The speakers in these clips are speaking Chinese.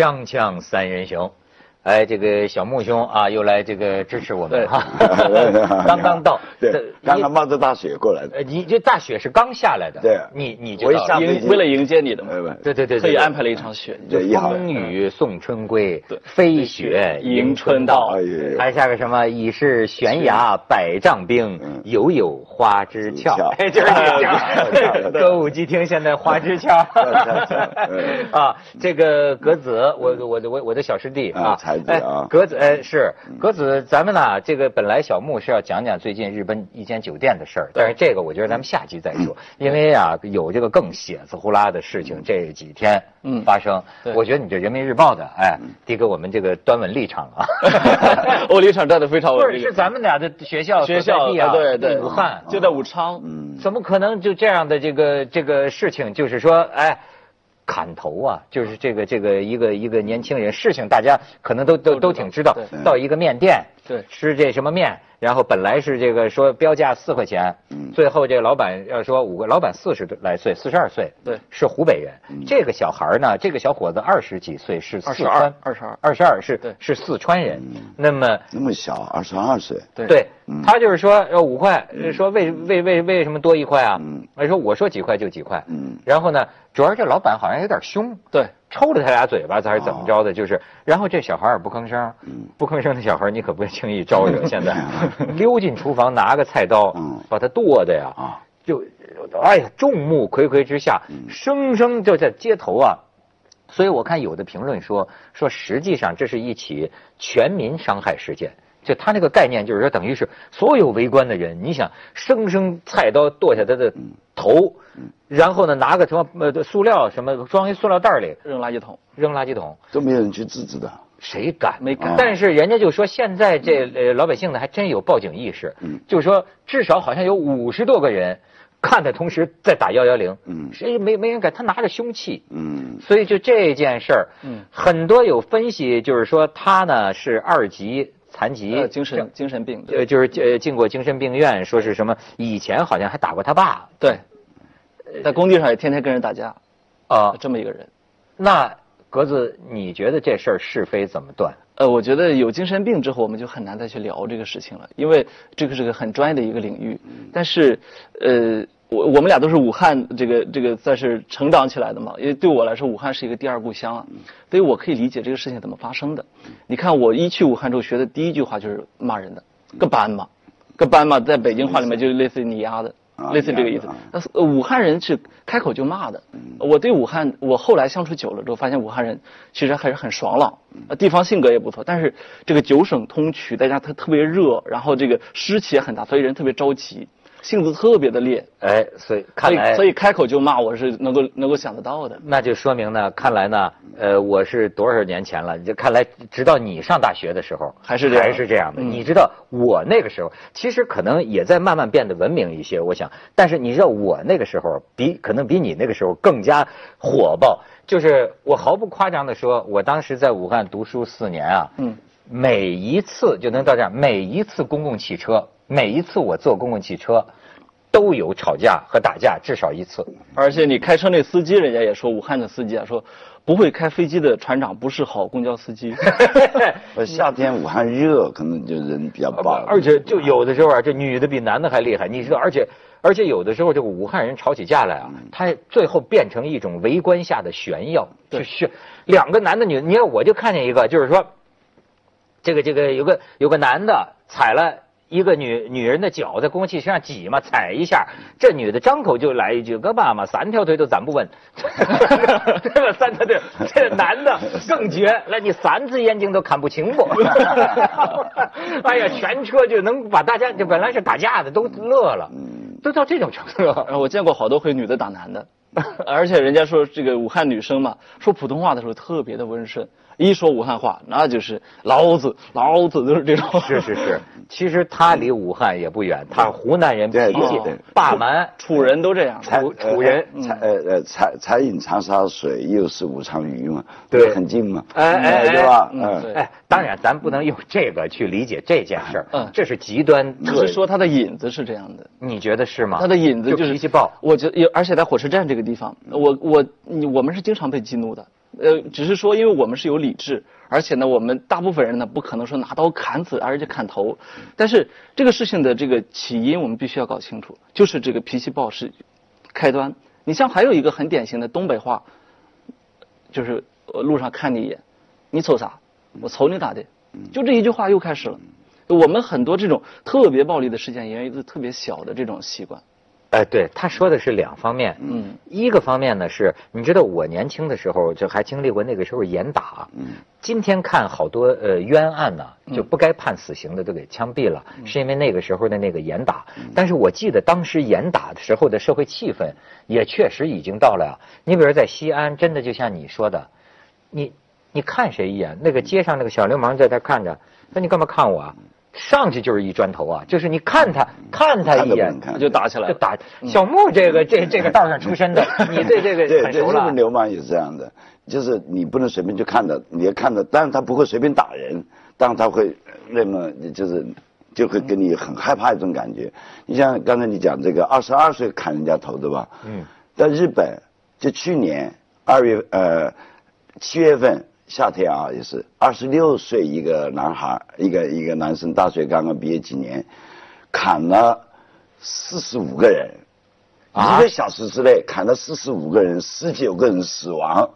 锵锵三人行，哎，这个小木兄啊，又来这个支持我们对哈，刚刚到，对，刚刚冒着大雪过来的。呃，你这大雪是刚下来的，对你你就下飞机迎为了迎接你的嘛，对对对对，特意安排了一场雪。对风雨送春归对，飞雪迎春到哎。呀还下个什么？已是悬崖百丈冰嗯，犹有花枝俏俏。哎，就是这嗯个。歌舞伎町现在花枝俏嗯。啊，这个格子，我我我我的小师弟啊哎格子，哎是。格子，咱们呢这个本来小木是要讲讲最近日本一间酒店的事儿，但是这个我觉得咱们下集再说，因为啊有这个更血字呼啦的事情这几天嗯。发生，对。我觉得你这人民日报的哎得给我们这个端稳立场啊。我 立场站得非常不稳不。是是咱们俩的学校学校对对，武汉，就在武昌。嗯，怎么可能就这样的这个这个事情？就是说，哎，砍头啊，就是这个这个一个一个年轻人，事情大家可能都都都挺知道。到一个面店，对吃这什么面，然后本来是这个说标价四块钱，嗯。最后这个老板要说五个，老板四十来岁，四十二岁，对。是湖北人。这个小孩呢，这个小伙子二十几岁，是四川，22 22二十二。是对。是四川人。那么那么小，二十二岁。对。对嗯。他就是说要五块，呃说为为为为什么多一块啊？嗯？他说我说几块就几块。嗯。然后呢，主要是这老板好像有点凶，对，抽了他俩嘴巴，还是怎么着的？哦就是，然后这小孩儿也不吭声，嗯不吭声的小孩儿你可不轻易招惹。现在 溜进厨房拿个菜刀嗯，把他剁的呀，啊，就哎呀众目睽睽之下，嗯生生就在街头啊。所以我看有的评论说说，实际上这是一起全民伤害事件。就他那个概念，就是说，等于是所有围观的人，你想生生菜刀剁下他的头，然后呢拿个什么呃塑料什么装一塑料袋里扔垃圾桶。扔垃圾桶，都没有人去制止的。谁敢？没敢但是人家就说，现在这呃老百姓呢还真有报警意识，嗯就是说至少好像有五十多个人看的同时在打幺幺零，嗯谁没没人敢？他拿着凶器，嗯所以就这件事儿，嗯很多有分析，就是说他呢是二级残疾，呃，精神精神病。呃就是呃进过精神病院，说是什么以前好像还打过他爸对，在工地上也天天跟人打架，啊、这么一个人。那格子，你觉得这事儿是非怎么断？呃，我觉得有精神病之后，我们就很难再去聊这个事情了，因为这个是个很专业的一个领域。但是，呃，我我们俩都是武汉这个这个算是成长起来的嘛，因为对我来说，武汉是一个第二故乡啊，所以我可以理解这个事情怎么发生的。你看，我一去武汉之后学的第一句话就是骂人的，个班嘛，个班嘛，在北京话里面就是类似于你丫的。啊类似这个意思。但是呃武汉人是开口就骂的。我对武汉，我后来相处久了之后，发现武汉人其实还是很爽朗，呃地方性格也不错。但是这个九省通衢，大家它特别热，然后这个湿气也很大，所以人特别着急，性子特别的烈。哎，所以看所来以所以开口就骂，我是能够能够想得到的。那就说明呢，看来呢，呃，我是多少年前了？就看来，直到你上大学的时候，还是这样还是这样的。嗯你知道，我那个时候其实可能也在慢慢变得文明一些，我想。但是你知道，我那个时候比可能比你那个时候更加火爆。就是我毫不夸张的说，我当时在武汉读书四年啊，嗯，每一次就能到这样，每一次公共汽车，每一次我坐公共汽车，都有吵架和打架，至少一次。而且你开车那司机，人家也说武汉的司机啊，说不会开飞机的船长不是好公交司机。呃，夏天武汉热，可能就人比较暴。而且就有的时候啊，这女的比男的还厉害，你知道，而且而且有的时候这个武汉人吵起架来啊，他最后变成一种围观下的炫耀，对就是两个男的女，你看我就看见一个，就是说，这个这个有个有个男的踩了。一个女女人的脚在公共汽车上挤嘛，踩一下，这女的张口就来一句：“哥爸妈三条腿都站不稳。”对吧？三条腿，这男的更绝，来你三只眼睛都看不清我。哎呀，全车就能把大家，就本来是打架的都乐了，都到这种程度了。我见过好多回女的打男的，而且人家说这个武汉女生嘛，说普通话的时候特别的温顺，一说武汉话那就是老子老子都是这种。是是是，其实他离武汉也不远，他湖南人脾气霸蛮，楚人都这样。楚楚人呃才呃呃才才饮长沙水，又是武昌鱼嘛，对很近嘛，哎哎哎对吧？嗯哎，当然咱不能用这个去理解这件事儿，嗯这是极端只是说他的影子是这样的，你觉得是吗？他的影子就是脾气暴。我觉得，而且在火车站这个地方，我我你我们是经常被激怒的。呃，只是说因为我们是有理智，而且呢，我们大部分人呢不可能说拿刀砍死，而且砍头。但是这个事情的这个起因我们必须要搞清楚，就是这个脾气暴是开端。你像还有一个很典型的东北话，就是路上看你一眼，你瞅啥？我瞅你咋的？就这一句话又开始了。我们很多这种特别暴力的事件，源于特别小的这种习惯。哎，对，他说的是两方面。嗯，一个方面呢是，你知道我年轻的时候就还经历过那个时候严打。嗯，今天看好多呃冤案呢，就不该判死刑的都给枪毙了，是因为那个时候的那个严打。但是我记得当时严打的时候的社会气氛也确实已经到了呀。你比如在西安，真的就像你说的，你你看谁一眼，那个街上那个小流氓在那看着，那你干嘛看我？啊？上去就是一砖头啊！就是你看他看他一眼就打起来，就打。小木这个这这个道上出身的，你对这个很熟了。日本流氓也是这样的，就是你不能随便去看的，你要看的，但是他不会随便打人，但他会那么就是就会给你很害怕一种感觉。你像刚才你讲这个二十二岁砍人家头对吧？嗯，在日本就去年二月呃七月份。夏天啊，也是二十六岁一个男孩，一个一个男生，大学刚刚毕业几年，砍了四十五个人，一个小时之内砍了四十五个人，十九个人死亡，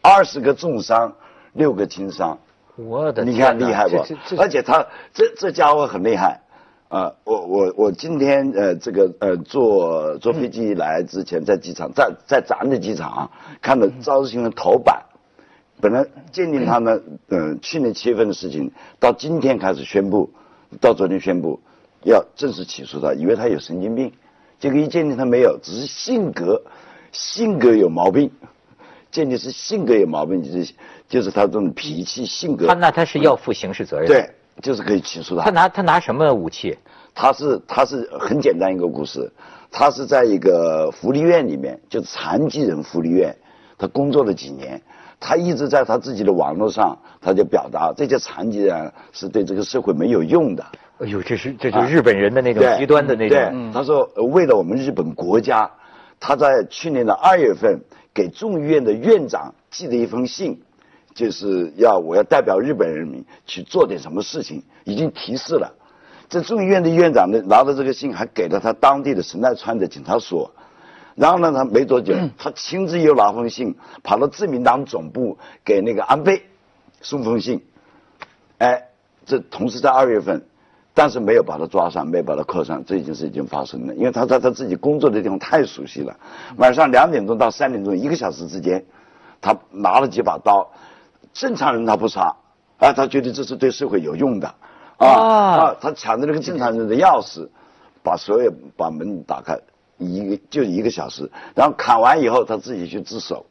二十个重伤，六个轻伤。我的你看厉害不？而且他这这家伙很厉害啊！我我我今天呃这个呃坐坐飞机来之前，在机场在在咱的机场啊看到《朝日新闻》头版。本来鉴定他们，嗯，去年七月份的事情，到今天开始宣布，到昨天宣布，要正式起诉他，以为他有神经病，结果一鉴定他没有，只是性格，性格有毛病，鉴定是性格有毛病，就是就是他这种脾气性格。他那他是要负刑事责任。对，就是可以起诉他。他拿他拿什么武器？他是他是很简单一个故事，他是在一个福利院里面，就是残疾人福利院，他工作了几年。他一直在他自己的网络上，他就表达这些残疾人是对这个社会没有用的。哎呦，这是这是日本人的那种极端的那种。对，他说为了我们日本国家，他在去年的二月份给众议院的院长寄了一封信，就是要我要代表日本人民去做点什么事情，已经提示了。这众议院的院长呢，拿着这个信还给了他当地的神奈川的警察所。然后呢，他没多久，他亲自又拿封信跑到自民党总部给那个安倍送封信，哎，这同时在二月份，但是没有把他抓上，没有把他扣上，这件事已经发生了，因为他在他自己工作的地方太熟悉了。晚上两点钟到三点钟，一个小时之间，他拿了几把刀，正常人他不杀，啊，他觉得这是对社会有用的，啊啊，他抢着那个正常人的钥匙，把所有把门打开。一个就一个小时，然后砍完以后，他自己去自首，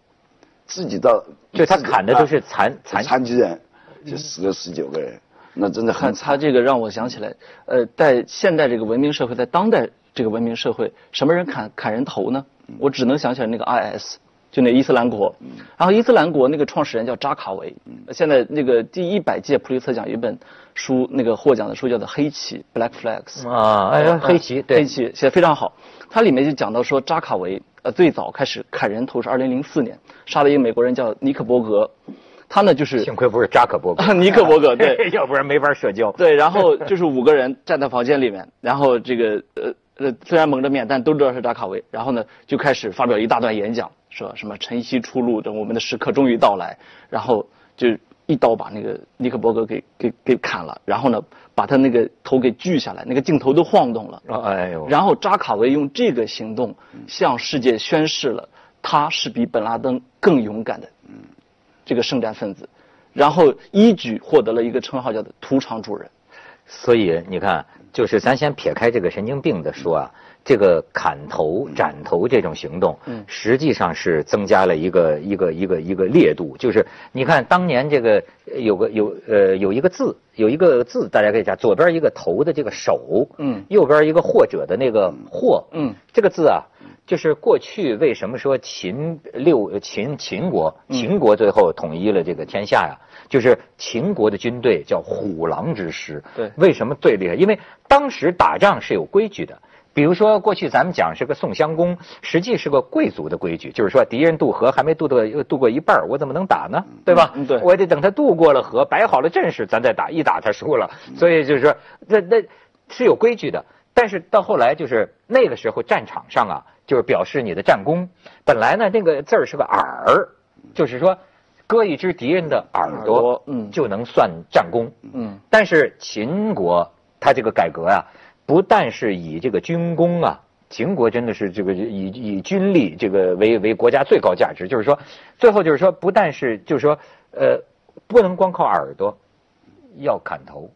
自己到就他砍的都是残残残疾人，就死了十九个人，那真的很。他这个让我想起来，呃，在现代这个文明社会，在当代这个文明社会，什么人砍砍人头呢？我只能想起来那个 IS，就那伊斯兰国。然后伊斯兰国那个创始人叫扎卡维，现在那个第一百届普利策奖有一本书，那个获奖的书叫做《黑旗》（Black Flags）。啊，哎，黑旗，对，黑旗写的非常好。它里面就讲到说，扎卡维呃最早开始砍人头是二零零四年，杀了一个美国人叫尼克伯格，他呢就是幸亏不是扎克伯格，尼克伯格 对，要不然没法社交。对，然后就是五个人站在房间里面，然后这个呃呃虽然蒙着面，但都知道是扎卡维，然后呢就开始发表一大段演讲，说什么晨曦出露，等我们的时刻终于到来，然后就。一刀把那个尼克伯格给给给砍了，然后呢，把他那个头给锯下来，那个镜头都晃动了。哎呦！然后扎卡维用这个行动向世界宣示了他是比本拉登更勇敢的这个圣战分子，然后一举获得了一个称号，叫做“屠场主人”。所以你看，就是咱先撇开这个神经病的说啊。这个砍头、斩头这种行动，实际上是增加了一个一个一个一个烈度。就是你看，当年这个有个有呃有一个字，有一个字，大家可以讲，左边一个头的这个手，嗯，右边一个或者的那个或，嗯，这个字啊，就是过去为什么说秦六秦秦国秦国最后统一了这个天下呀？就是秦国的军队叫虎狼之师。对，为什么最厉害？因为当时打仗是有规矩的。比如说过去咱们讲是个宋襄公，实际是个贵族的规矩，就是说敌人渡河还没渡到渡过一半儿我怎么能打呢？对吧？嗯对我得等他渡过了河，摆好了阵势，咱再打，一打他输了。所以就是说，那那是有规矩的。但是到后来就是那个时候战场上啊，就是表示你的战功。本来呢，那个字儿是个耳，就是说割一只敌人的耳朵，嗯就能算战功。嗯，但是秦国他这个改革啊，不但是以这个军功啊，秦国真的是这个以以军力这个为为国家最高价值，就是说，最后就是说，不但是就是说，呃，不能光靠耳朵，要砍头。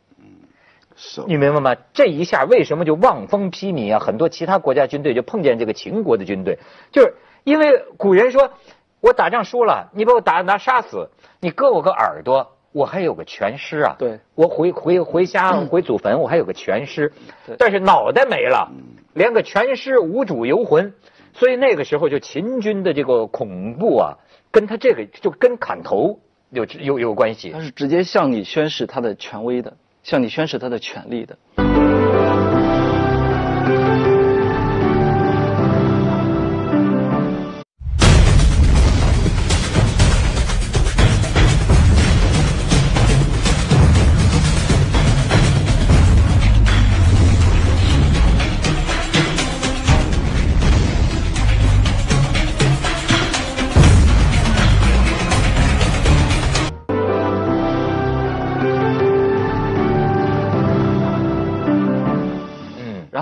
手你明白吗？这一下为什么就望风披靡啊？很多其他国家军队就碰见这个秦国的军队，就是因为古人说，我打仗输了，你把我打拿杀死，你割我个耳朵，我还有个全尸啊。对，我回回回家回祖坟，我还有个全尸对，但是脑袋没了，连个全尸无主游魂，所以那个时候就秦军的这个恐怖啊，跟他这个就跟砍头有有有关系他。是直接向你宣示他的权威的，向你宣示他的权利的。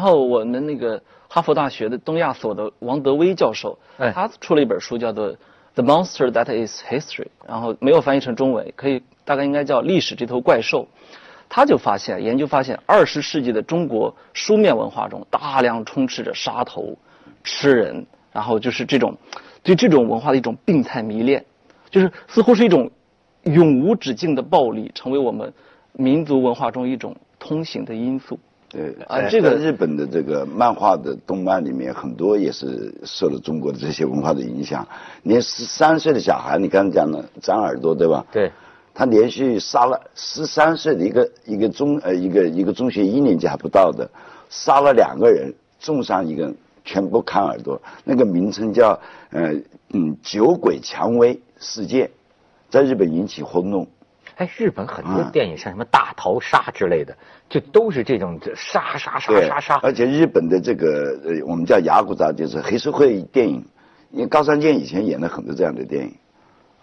后我们那个哈佛大学的东亚所的王德威教授，哎他出了一本书叫做《The Monster That Is History》，然后没有翻译成中文，可以大概应该叫《历史这头怪兽》。他就发现，研究发现，二十世纪的中国书面文化中大量充斥着杀头、吃人，然后就是这种对这种文化的一种病态迷恋，就是似乎是一种永无止境的暴力，成为我们民族文化中一种通行的因素。对在啊这个日本的这个漫画的动漫里面，很多也是受了中国的这些文化的影响。连十三岁的小孩，你刚才讲的长耳朵，对吧？对，他连续杀了十三岁的一个一个中呃一个一个中学一年级还不到的，杀了两个人，重伤一个人，全部砍耳朵。那个名称叫呃嗯酒鬼蔷薇事件，在日本引起轰动。哎，日本很多啊电影像什么大逃杀之类的，就都是这种杀杀杀杀杀。而且日本的这个呃，我们叫雅古扎，就是黑社会电影，因为高山健以前演了很多这样的电影，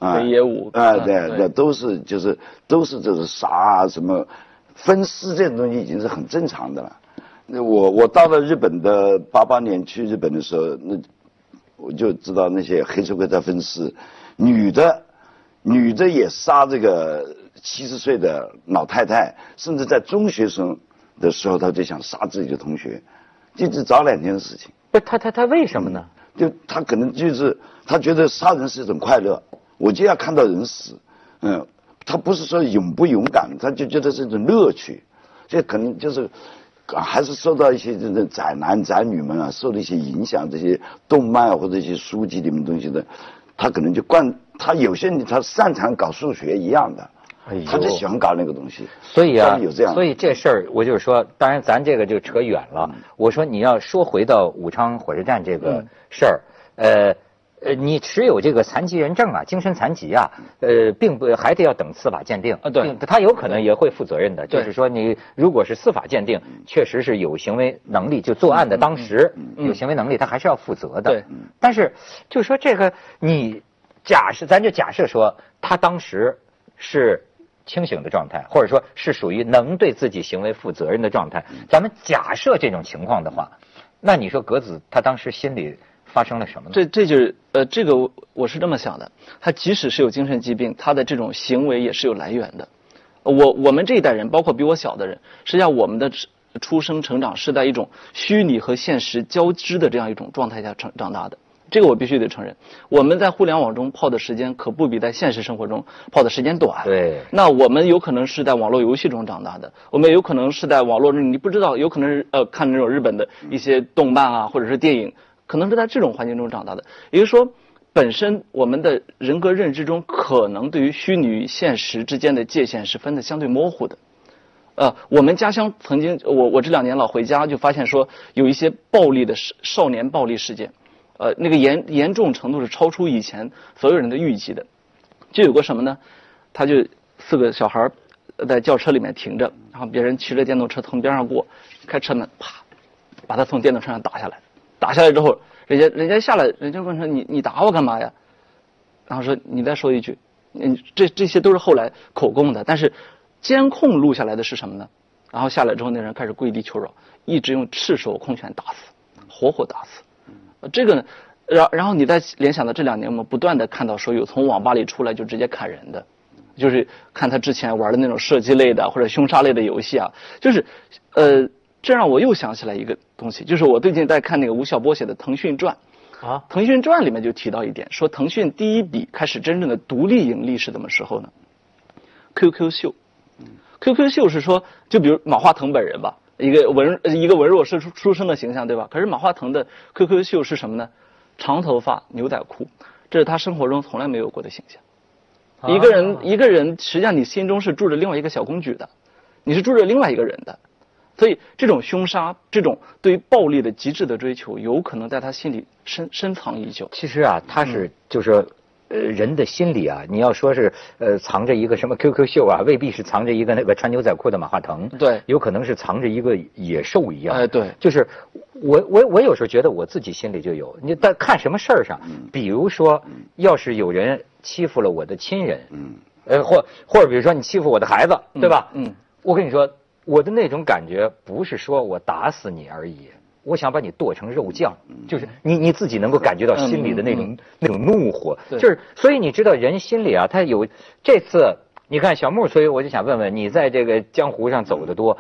啊，野武啊，嗯对，对那都是就是都是这个杀啊什么分尸这种东西已经是很正常的了。那我我到了日本的八八年去日本的时候，那我就知道那些黑社会在分尸，女的女的也杀这个七十岁的老太太，甚至在中学生的时候，他就想杀自己的同学，就只早两天的事情。不，他他他为什么呢？就他可能就是他觉得杀人是一种快乐，我就要看到人死，嗯，他不是说勇不勇敢，他就觉得是一种乐趣，这可能就是。啊还是受到一些这种宅男宅女们啊，受了一些影响，这些动漫啊或者一些书籍里面东西的，他可能就惯他有些人他擅长搞数学一样的，他就喜欢搞那个东西。所以啊有这样，所以这事儿我就是说，当然咱这个就扯远了。我说你要说回到武昌火车站这个嗯事儿，呃。呃，你持有这个残疾人证啊，精神残疾啊，呃，并不还得要等司法鉴定啊对他有可能也会负责任的。就是说，你如果是司法鉴定，确实是有行为能力，就作案的当时有行为能力，他还是要负责的。对，但是就说这个，你假设咱就假设说他当时是清醒的状态，或者说是属于能对自己行为负责任的状态，咱们假设这种情况的话，那你说格子他当时心里发生了什么呢？这这就是呃，这个我我是这么想的，他即使是有精神疾病，他的这种行为也是有来源的。我我们这一代人，包括比我小的人，实际上我们的出生成长是在一种虚拟和现实交织的这样一种状态下成长大的。这个我必须得承认，我们在互联网中泡的时间可不比在现实生活中泡的时间短。对那我们有可能是在网络游戏中长大的，我们有可能是在网络中，你不知道，有可能是呃看那种日本的一些动漫啊，或者是电影，可能是在这种环境中长大的。也就是说，本身我们的人格认知中，可能对于虚拟与现实之间的界限是分的相对模糊的。呃，我们家乡曾经，我我这两年老回家，就发现说有一些暴力的少少年暴力事件，呃，那个严严重程度是超出以前所有人的预计的。就有个什么呢？他就四个小孩儿在轿车里面停着，然后别人骑着电动车从边上过，开车门啪，把他从电动车上打下来。打下来之后，人家人家下来，人家问说你你打我干嘛呀？然后说你再说一句，嗯，这这些都是后来口供的，但是监控录下来的是什么呢？然后下来之后，那人开始跪地求饶，一直用赤手空拳打死，活活打死。呃这个呢，然然后你再联想到这两年，我们不断的看到说有从网吧里出来就直接砍人的，就是看他之前玩的那种射击类的或者凶杀类的游戏啊，就是，呃，这让我又想起来一个东西，就是我最近在看那个吴晓波写的《腾讯传》。啊，《腾讯传》里面就提到一点，说腾讯第一笔开始真正的独立盈利是怎么时候呢？QQ 秀，QQ 秀是说，就比如马化腾本人吧，一个文一个文弱出出生的形象，对吧？可是马化腾的 QQ 秀是什么呢？长头发、牛仔裤，这是他生活中从来没有过的形象。一个人，一个人，实际上你心中是住着另外一个小公举的，你是住着另外一个人的，所以这种凶杀，这种对于暴力的极致的追求，有可能在他心里深深藏已久。其实啊，他是就是说，呃，人的心里啊，你要说是呃藏着一个什么 QQ 秀啊，未必是藏着一个那个穿牛仔裤的马化腾，对。有可能是藏着一个野兽一样。哎对。就是我我我有时候觉得我自己心里就有，你在看什么事儿上，比如说，要是有人欺负了我的亲人，嗯，呃，或或者比如说你欺负我的孩子，对吧？嗯，我跟你说，我的那种感觉不是说我打死你而已，我想把你剁成肉酱，就是你你自己能够感觉到心里的那种、嗯那种怒火，对就是所以你知道人心里啊，他有这次你看小木，所以我就想问问你在这个江湖上走得多。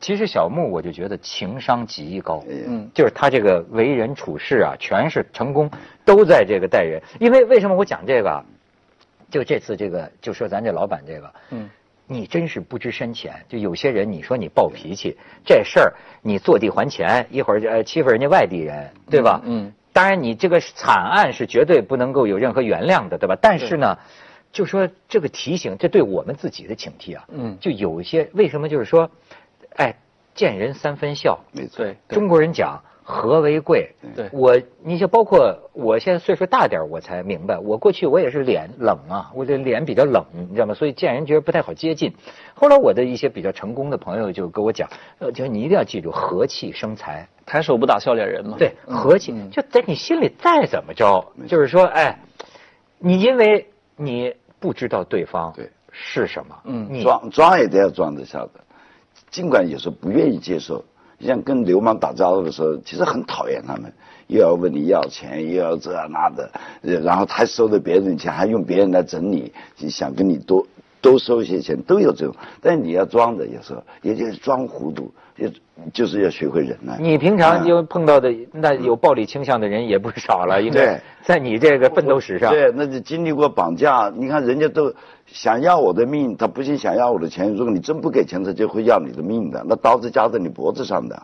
其实小木我就觉得情商极高，嗯就是他这个为人处事啊，全是成功，都在这个待人。因为为什么我讲这个啊？就这次这个，就说咱这老板这个，嗯，你真是不知深浅。就有些人，你说你暴脾气，这事儿你坐地还钱，一会儿呃欺负人家外地人，对吧？嗯。当然，你这个惨案是绝对不能够有任何原谅的，对吧？但是呢，就说这个提醒，这对我们自己的警惕啊，嗯就有一些为什么就是说，哎，见人三分笑，没错。中国人讲和为贵。对我，你就包括我现在岁数大点儿我才明白，我过去我也是脸冷啊，我的脸比较冷，你知道吗？所以见人觉得不太好接近。后来我的一些比较成功的朋友就跟我讲，呃，就是你一定要记住和气生财。抬手不打笑脸人嘛。对，嗯和气，嗯就在你心里再怎么着，就是说，哎，你因为你不知道对方对是什么，嗯你装装也得要装得下的，尽管有时候不愿意接受，像跟流氓打交道的时候，其实很讨厌他们，又要问你要钱，又要这那的，然后还收了别人的钱，还用别人来整你，想跟你多多收一些钱，都有这种。但是你要装的，有时候也就是装糊涂，就是要学会忍耐。你平常嗯就碰到的那有暴力倾向的人也不少了，应该对在你这个奋斗史上，对，那就经历过绑架。你看人家都想要我的命，他不仅想要我的钱，如果你真不给钱，他就会要你的命的。那刀子架在你脖子上的。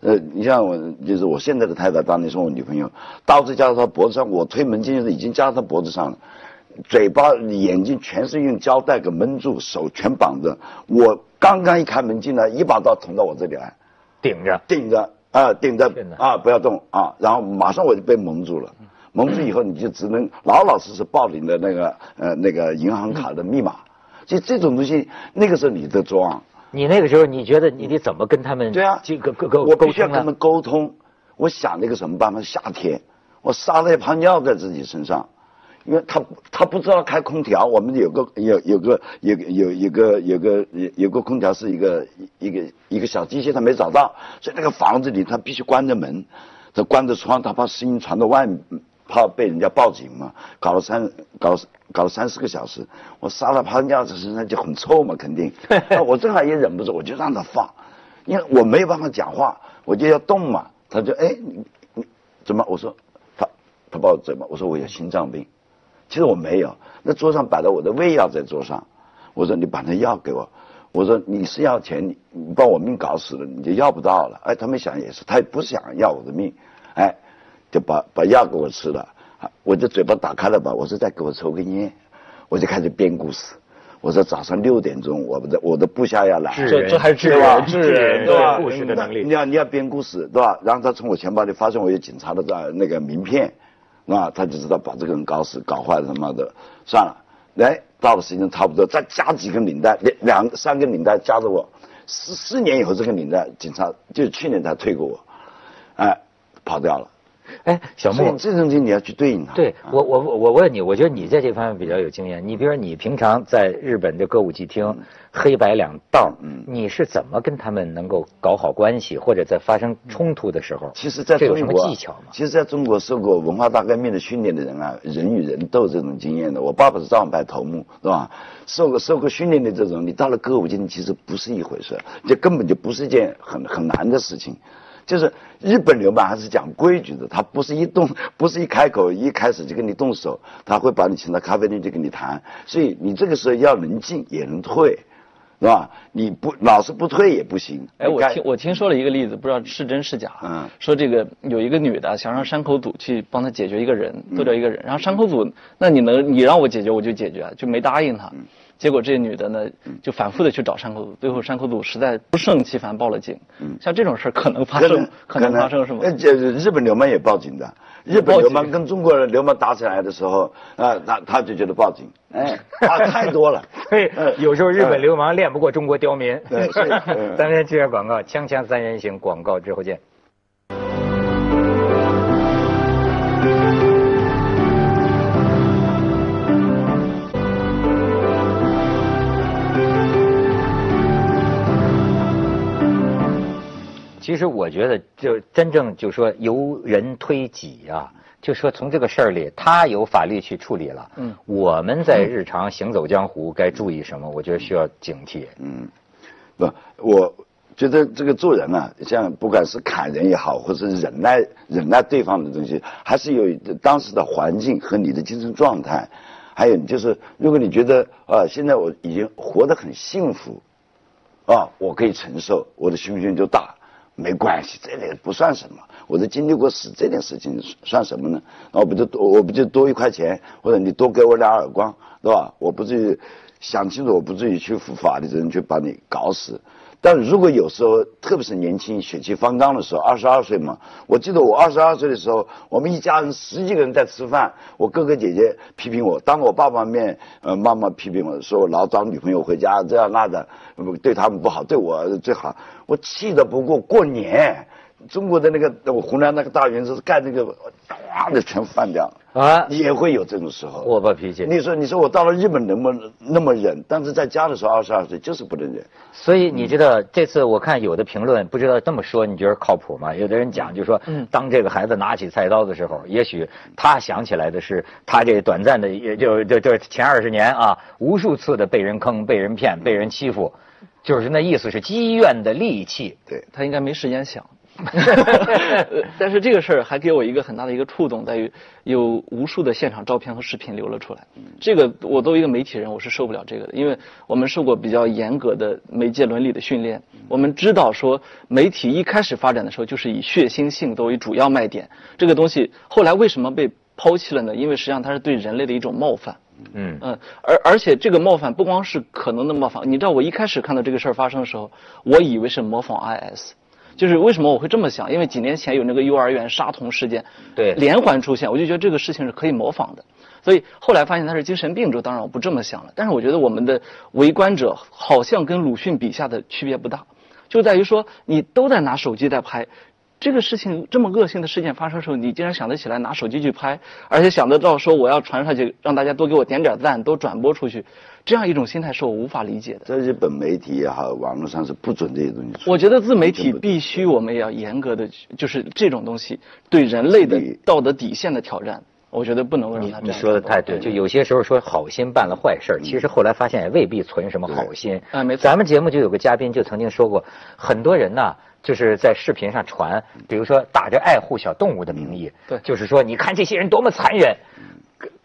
呃，你像我，就是我现在的太太，当年是我女朋友，刀子架在她脖子上，我推门进去的时已经架在她脖子上了，嘴巴、眼睛全是用胶带给闷住，手全绑着。我刚刚一开门进来，一把刀捅到我这里来，顶着。顶着啊，顶着啊，不要动啊，然后马上我就被蒙住了。蒙住以后，你就只能老老实实报你的那个呃那个银行卡的密码。就这种东西，那个时候你得装。你那个时候你觉得你得怎么跟他们对啊，这个沟沟我跟他们？沟通。我想了一个什么办法？夏天，我撒了一泡尿在自己身上，因为他他不知道开空调，我们有个有有个有个有有个有个有有个空调是一个一个一个小机械，他没找到，所以那个房子里他必须关着门，他关着窗，他怕声音传到外面。怕被人家报警嘛，搞了三搞了搞了三四个小时，我撒了泡尿在身上就很臭嘛，肯定。我正好也忍不住，我就让他放，因为我没有办法讲话，我就要动嘛。他就哎，你你怎么？我说他他把我怎么？我说我有心脏病，其实我没有。那桌上摆了我的胃药在桌上，我说你把那药给我，我说你是要钱，你你把我命搞死了，你就要不到了。哎，他们想也是，他也不想要我的命，哎，就把把药给我吃了，啊我就嘴巴打开了吧，我说再给我抽根烟，我就开始编故事。我说早上六点钟，我们的我的部下要来，这这还是智对吧人，智人对吧？故事的能力你要你要编故事，对吧？然后他从我钱包里发现我有警察的这那个名片，那，他就知道把这个人搞死，搞坏他妈的，算了，来到了时间差不多，再加几根领带，两两三根领带夹着我，四四年以后这个领带警察就去年才退给我，哎，跑掉了。哎，小木，这种东西你要去对应它。对啊我我我我问你，我觉得你在这方面比较有经验。你比如说，你平常在日本的歌舞伎厅，黑白两道，嗯你是怎么跟他们能够搞好关系，或者在发生冲突的时候，其实，在这有什么技巧吗？其实，在中国受过文化大革命的训练的人啊，人与人斗这种经验的。我爸爸是造反派头目，是吧？受过受过训练的这种，你到了歌舞伎厅其实不是一回事，这根本就不是一件很很难的事情。就是日本流氓还是讲规矩的，他不是一动，不是一开口一开始就跟你动手，他会把你请到咖啡店去跟你谈。所以你这个时候要能进也能退，是吧？你不老是不退也不行。哎，我听我听说了一个例子，不知道是真是假。嗯说这个有一个女的想让山口组去帮她解决一个人，做掉一个人，然后山口组，那你能你让我解决我就解决，就没答应他。结果这女的呢，就反复的去找山口组，最后山口组实在不胜其烦报了警。像这种事儿可能发生，可能发生什么呃，？这日本流氓也报警的。日本流氓跟中国人流氓打起来的时候，啊，他他就觉得报警，哎，啊，太多了。所以有时候日本流氓练不过中国刁民。对所以嗯 咱们先接下广告，锵锵三人行广告之后见。其实我觉得，就真正就说由人推己啊，就说从这个事儿里，他有法律去处理了。嗯，我们在日常行走江湖该注意什么？我觉得需要警惕。嗯，不，我觉得这个做人啊，像不管是砍人也好，或者是忍耐忍耐对方的东西，还是有当时的环境和你的精神状态，还有就是，如果你觉得啊，现在我已经活得很幸福，啊，我可以承受，我的胸襟就大，没关系，这点不算什么。我都经历过死，这点事情算什么呢？那我不就多，我不就多一块钱，或者你多给我俩耳光，对吧？我不至于想清楚，我不至于去负法律责任去把你搞死。但如果有时候，特别是年轻血气方刚的时候，二十二岁嘛，我记得我二十二岁的时候，我们一家人十几个人在吃饭，我哥哥姐姐批评我，当我爸爸面，呃，妈妈批评我说我老找女朋友回家，这样那的，对他们不好，对我最好，我气得不过过年。中国的那个我湖南那个大园子盖那个，哗的全翻掉啊也会有这种时候。我发脾气。你说，你说我到了日本能不能那么忍？但是在家的时候，二十二岁就是不能忍。所以你知道这次我看有的评论，不知道这么说你觉得靠谱吗？有的人讲就说，当这个孩子拿起菜刀的时候，也许他想起来的是他这短暂的，也就就就前二十年啊，无数次的被人坑、被人骗、被人欺负，就是那意思是积怨的戾气。对，他应该没时间想。但是这个事儿还给我一个很大的一个触动，在于有无数的现场照片和视频流了出来。这个我作为一个媒体人，我是受不了这个的，因为我们受过比较严格的媒介伦理的训练，我们知道说媒体一开始发展的时候就是以血腥性作为主要卖点。这个东西后来为什么被抛弃了呢？因为实际上它是对人类的一种冒犯。嗯嗯，而而且这个冒犯不光是可能的冒犯，你知道我一开始看到这个事儿发生的时候，我以为是模仿 IS，就是为什么我会这么想？因为几年前有那个幼儿园杀童事件，对连环出现，我就觉得这个事情是可以模仿的。所以后来发现他是精神病之后，当然我不这么想了。但是我觉得我们的围观者好像跟鲁迅笔下的区别不大，就在于说你都在拿手机在拍。这个事情这么恶性的事件发生的时候，你竟然想得起来拿手机去拍，而且想得到说我要传上去，让大家多给我点点赞，多转播出去，这样一种心态是我无法理解的。在日本媒体也好，网络上是不准这些东西。我觉得自媒体必须我们也要严格的，就是这种东西对人类的道德底线的挑战，我觉得不能够让它这你。说的太对，就有些时候说好心办了坏事儿，其实后来发现也未必存什么好心。啊没错咱们节目就有个嘉宾就曾经说过，很多人呢。就是在视频上传，比如说打着爱护小动物的名义，对就是说你看这些人多么残忍，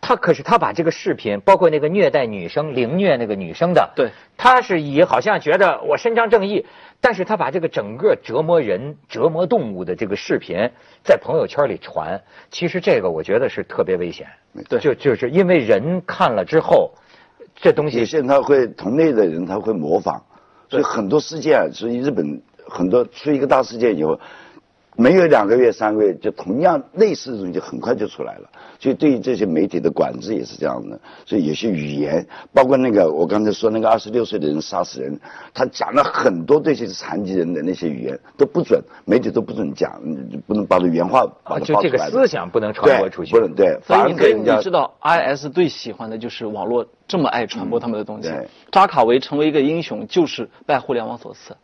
他可是他把这个视频，包括那个虐待女生、凌虐那个女生的，对，他是以好像觉得我伸张正义，但是他把这个整个折磨人、折磨动物的这个视频在朋友圈里传，其实这个我觉得是特别危险。对。就就是因为人看了之后，这东西有些人他会同类的人他会模仿，所以很多事件啊，所以日本很多出一个大事件以后，没有两个月三个月，就同样类似的东西很快就出来了。所以对于这些媒体的管制也是这样的。所以有些语言，包括那个我刚才说那个二十六岁的人杀死人，他讲了很多对这些残疾人的那些语言都不准，媒体都不准讲，嗯不能把它原话把它啊就这个思想不能传播出去不能对，所以你你知道，IS 最喜欢的就是网络这么爱传播他们的东西嗯。扎卡维成为一个英雄，就是拜互联网所赐。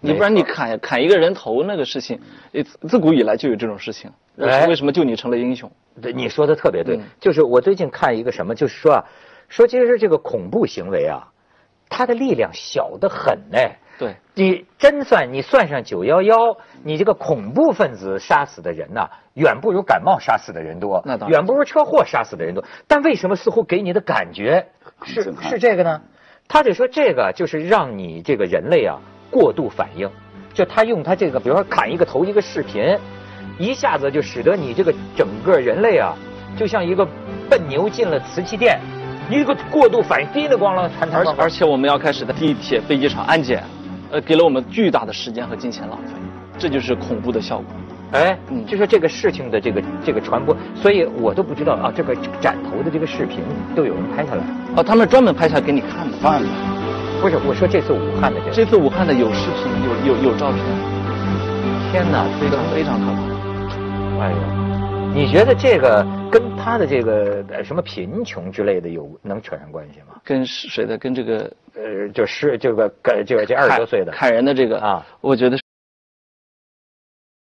你不然你砍砍一个人头那个事情，呃自古以来就有这种事情。哎为什么就你成了英雄？对，你说的特别对，嗯就是我最近看一个什么，就是说啊，说其实这个恐怖行为啊，它的力量小得很呢。对，你真算你算上九幺幺，你这个恐怖分子杀死的人呐、远不如感冒杀死的人多，那当然远不如车祸杀死的人多。但为什么似乎给你的感觉是是这个呢？他就说这个就是让你这个人类啊过度反应，就他用他这个，比如说砍一个头一个视频，一下子就使得你这个整个人类啊，就像一个笨牛进了瓷器店，一个过度反应，滴里咣啷弹弹而且我们要开始的地铁、飞机场安检，呃，给了我们巨大的时间和金钱浪费，这就是恐怖的效果。哎，嗯就说这个事情的这个这个传播，所以我都不知道啊，这个斩头的这个视频都有人拍下来。哦，他们专门拍下来给你看的。放了。不是，我说这次武汉的这个，这次武汉的有视频，有有有照片，天哪，非常非常可怕。哎呦，你觉得这个跟他的这个呃什么贫穷之类的有能扯上关系吗？跟谁的？跟这个呃，就是这个呃这个这二十多岁的砍人的这个啊，我觉得